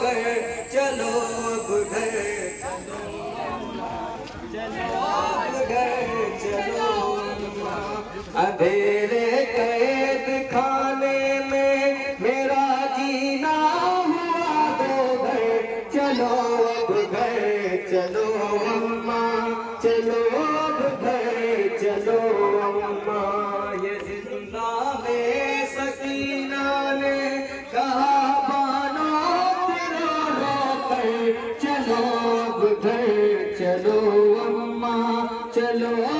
चलो चलो। चलो। अंधेरे चलो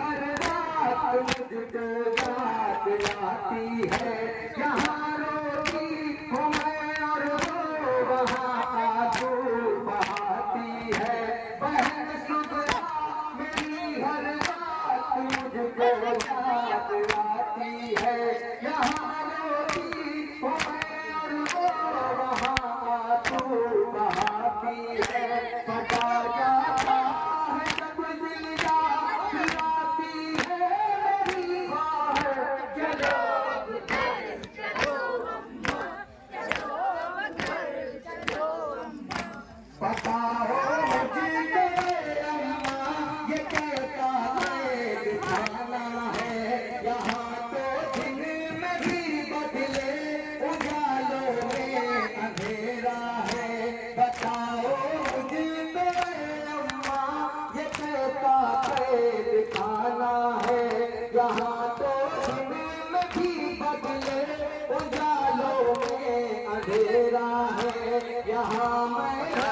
हर रात मुझको याद है। यहाँ अंधेरा है यहाँ मैं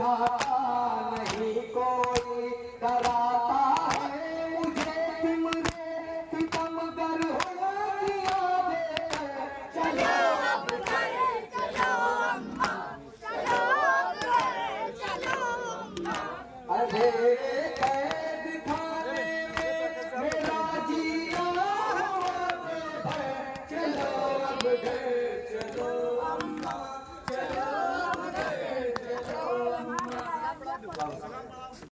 啊